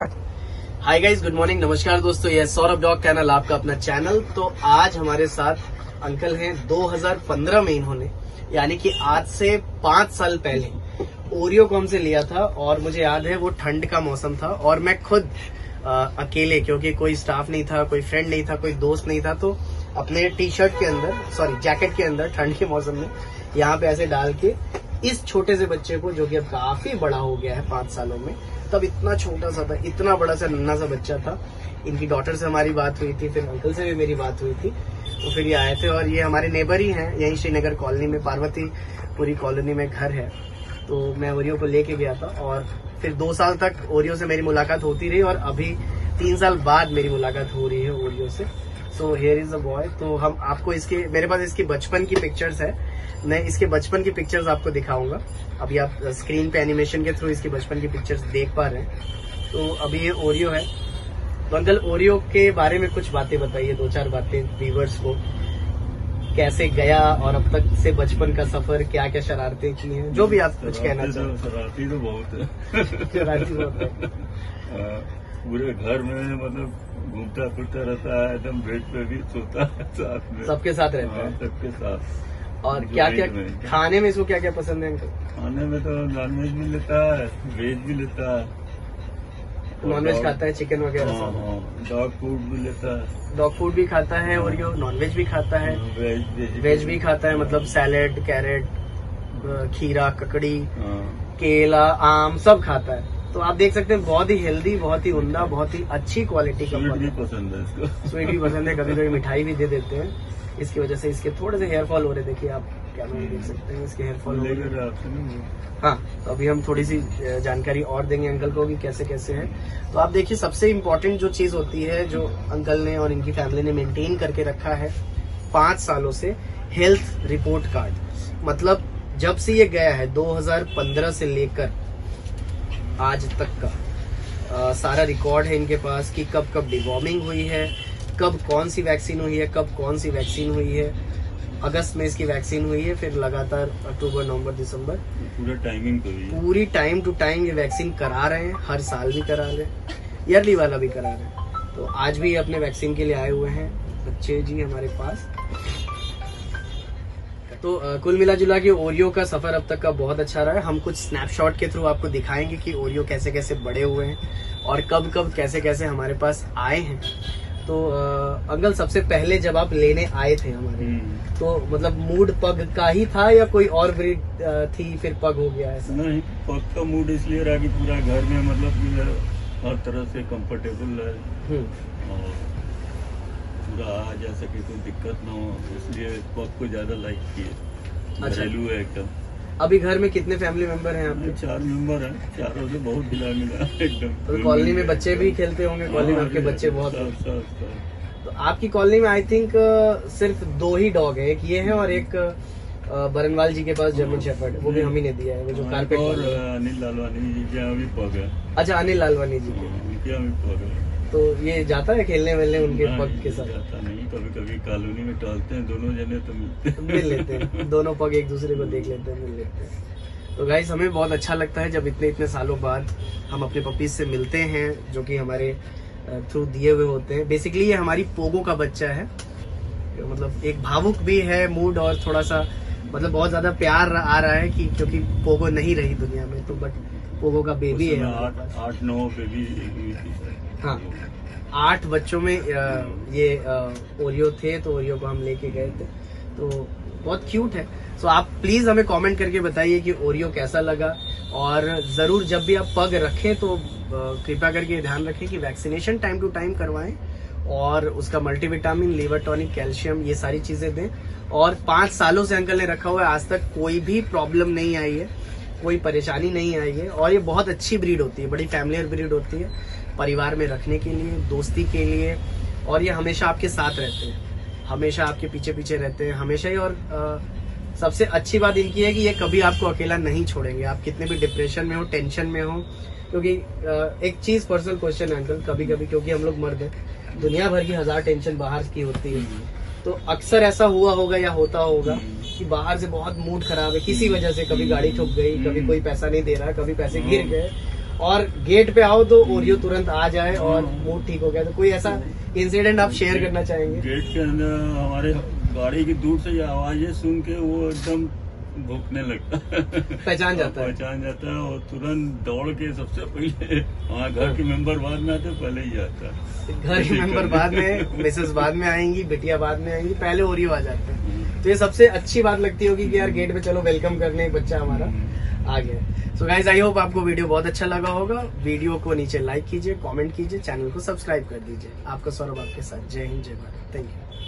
Hi guys good morning नमस्कार दोस्तों यह सौरभ डॉग चैनल आपका अपना चैनल। तो आज हमारे साथ अंकल हैं 2015 में इन्होंने यानी कि आज से पाँच साल पहले। ओरियो को हमसे लिया था और मुझे याद है वो ठंड का मौसम था और मैं खुद आ, अकेले क्योंकि कोई स्टाफ नहीं था कोई फ्रेंड नहीं था कोई दोस्त नहीं था तो अपने टी शर्ट के अंदर सॉरी जैकेट के अंदर ठंड के मौसम में यहाँ पे ऐसे डाल के इस छोटे से बच्चे को, जो कि अब काफ़ी बड़ा हो गया है पाँच सालों में, तब इतना छोटा सा था, इतना बड़ा सा नन्ना सा बच्चा था। इनकी डॉटर से हमारी बात हुई थी, फिर अंकल से भी मेरी बात हुई थी। तो फिर ये आए थे और ये हमारे नेबर ही हैं, यहीं श्रीनगर कॉलोनी में, पार्वती पूरी कॉलोनी में घर है। तो मैं ओरियो को लेके गया था और फिर दो साल तक ओरियो से मेरी मुलाकात होती रही और अभी तीन साल बाद मेरी मुलाकात हो रही है ओरियो से। So here is a boy तो हम आपको इसके मेरे पास इसकी बचपन की पिक्चर्स है। मैं इसके बचपन की पिक्चर्स आपको दिखाऊँगा। अभी आप स्क्रीन पे एनिमेशन के थ्रू इसके बचपन की पिक्चर्स देख पा रहे हैं। तो अभी ये ओरियो है। तो अंकल ओरियो के बारे में कुछ बातें बताइए दो चार बातें व्यूवर्स को। कैसे गया और अब तक से बचपन का सफ़र क्या क्या शरारतें की हैं? जो भी आप कुछ कहना चाहें। शरारती तो बहुत है। शरारती बहुत है। हाँ, पूरे घर में मतलब घूमता फिरता रहता है एकदम बेड पे भी सोता है साथ में। सबके साथ रहता हाँ, है? सबके साथ। और क्या क्या में। खाने में इसको क्या क्या पसंद है अंकल? खाने में तो नॉनवेज भी लेता है वेज भी लेता है। नॉनवेज खाता है चिकन वगैरह हाँ हाँ डॉग फ़ूड भी लेता है। डॉग फ़ूड भी खाता है और यो नॉनवेज भी खाता है? वेज वेज भी खाता है मतलब सैलेड कैरेट खीरा ककड़ी हाँ। केला आम सब खाता है। तो आप देख सकते हैं बहुत ही हेल्दी बहुत ही उमदा बहुत ही अच्छी क्वालिटी का भी है पसंद है इसको। स्वीट भी पसंद है कभी कभी मिठाई भी दे देते हैं। इसकी वजह से इसके थोड़े से हेयर फॉल हो रहे देखिए आप कैमरा में देख सकते हैं इसके हेयर फॉल हो रहे हाँ। तो अभी हम थोड़ी सी जानकारी और देंगे अंकल को कि कैसे कैसे है। तो आप देखिए सबसे इम्पोर्टेंट जो चीज़ होती है जो अंकल ने और इनकी फैमिली ने मेंटेन करके रखा है पाँच सालों से हेल्थ रिपोर्ट कार्ड मतलब जब से ये गया है 2015 से लेकर आज तक का। अ, सारा रिकॉर्ड है इनके पास कि कब कब डिवॉर्मिंग हुई है कब कौन सी वैक्सीन हुई है कब कौन सी वैक्सीन हुई है। अगस्त में इसकी वैक्सीन हुई है फिर लगातार अक्टूबर नवंबर दिसंबर। पूरा टाइमिंग पूरी टाइम टू टाइम ये वैक्सीन करा रहे हैं हर साल भी करा रहे हैं ईयरली वाला भी करा रहे हैं। तो आज भी ये अपने वैक्सीन के लिए आए हुए हैं। बच्चे जी हमारे पास। तो कुल मिला जुला के ओरियो का सफ़र अब तक का बहुत अच्छा रहा है। हम कुछ स्नैपशॉट के थ्रू आपको दिखाएँगे कि ओरियो कैसे कैसे बड़े हुए हैं और कब कब कैसे कैसे हमारे पास आए हैं। तो अंकल सबसे पहले जब आप लेने आए थे हमारे हम्म। तो मतलब मूड पग का ही था या कोई और ब्रीड थी फिर पग हो गया ऐसा? नहीं पग का मूड इसलिए रहा कि पूरा घर में मतलब हर तरह से कंफर्टेबल है। हम्म, और पूरा आ जा सके कोई दिक्कत ना हो इसलिए पग को ज़्यादा लाइक किए। अच्छा। घरेलू है एकदम। अभी घर में कितने फैमिली मेंबर हैं आपके? चार मेंबर हैं चारों से बहुत हिला मिला एकदम। तो कॉलोनी में बच्चे भी खेलते होंगे कॉलोनी में हाँ, आपके बच्चे बहुत हैं तो आपकी कॉलोनी में आई थिंक सिर्फ़ दो ही डॉग है एक ये है और एक बरनवाल जी के पास जर्मन शेफर्ड वो भी हम ही ने दिया है वो जो हाँ, कारपेट और अनिल लालवानी जी के यहाँ भी पग है। अच्छा अनिल लालवानी जी के। उनके यहाँ भी पग है। तो ये जाता है खेलने वेलने उनके पग के साथ? जाता नहीं कभी कभी कॉलोनी में टहलते हैं दोनों जने तो मिलते हैं। मिल लेते हैं। दोनों पग एक दूसरे को देख लेते हैं मिल लेते हैं। तो गाइस हमें बहुत अच्छा लगता है जब इतने इतने सालों बाद हम अपने पपीज से मिलते हैं जो कि हमारे थ्रू दिए हुए होते हैं। बेसिकली ये हमारी पोगो का बच्चा है। मतलब एक भावुक भी है मूड और थोड़ा सा मतलब बहुत ज़्यादा प्यार आ रहा है कि क्योंकि पोगो नहीं रही दुनिया में तो बट पोगो का बेबी है आठ नौ बेबी। हाँ। आठ बच्चों में ये ओरियो थे तो ओरियो को हम लेके गए थे। तो बहुत क्यूट है। सो आप प्लीज़ हमें कमेंट करके बताइए कि ओरियो कैसा लगा। और ज़रूर जब भी आप पग रखें तो कृपया करके ध्यान रखें कि वैक्सीनेशन टाइम टू टाइम करवाएँ। और उसका मल्टीविटामिन लीवर टॉनिक कैल्शियम ये सारी चीज़ें दें। और पाँच सालों से अंकल ने रखा हुआ है, आज तक कोई भी प्रॉब्लम नहीं आई है। कोई परेशानी नहीं आई है। और ये बहुत अच्छी ब्रीड होती है, बड़ी फैमिलियर ब्रीड होती है। परिवार में रखने के लिए दोस्ती के लिए और ये हमेशा आपके साथ रहते हैं। हमेशा आपके पीछे पीछे रहते हैं। हमेशा ही और अ, सबसे अच्छी बात इनकी है कि ये कभी आपको अकेला नहीं छोड़ेंगे। आप कितने भी डिप्रेशन में हो टेंशन में हो क्योंकि एक चीज़ पर्सनल क्वेश्चन है अंकल कभी कभी क्योंकि हम लोग मर्द हैं दुनिया भर की हज़ार टेंशन बाहर की होती है। तो अक्सर ऐसा हुआ होगा या होता होगा कि बाहर से बहुत मूड खराब है। किसी वजह से कभी गाड़ी ठुक गई कभी कोई पैसा नहीं दे रहा कभी पैसे गिर गए। और गेट पे आओ तो ओरियो तुरंत आ जाए और मूड ठीक हो गया। तो कोई ऐसा इंसिडेंट आप शेयर करना चाहेंगे? गेट के अंदर हमारे गाड़ी की दूर से ये आवाज़ें सुन के वो एकदम भूखने लगता है। पहचान जाता है। पहचान जाता है और तुरंत दौड़ के सबसे पहले वहाँ घर के मेंबर बाद में आते पहले ही आता है। घर के मेंबर बाद में मिसेस बाद में आएँगी बिटिया बाद में आएँगी पहले ओरियो आ जाते हैं। तो ये सबसे अच्छी बात लगती होगी कि यार गेट पे चलो वेलकम करने एक बच्चा हमारा आ गया सो गाइज़ आई होप आपको वीडियो बहुत अच्छा लगा होगा। वीडियो को नीचे लाइक कीजिए कमेंट कीजिए चैनल को सब्सक्राइब कर दीजिए। आपका सौरभ आपके साथ। जय हिंद, जय भारत। Thank you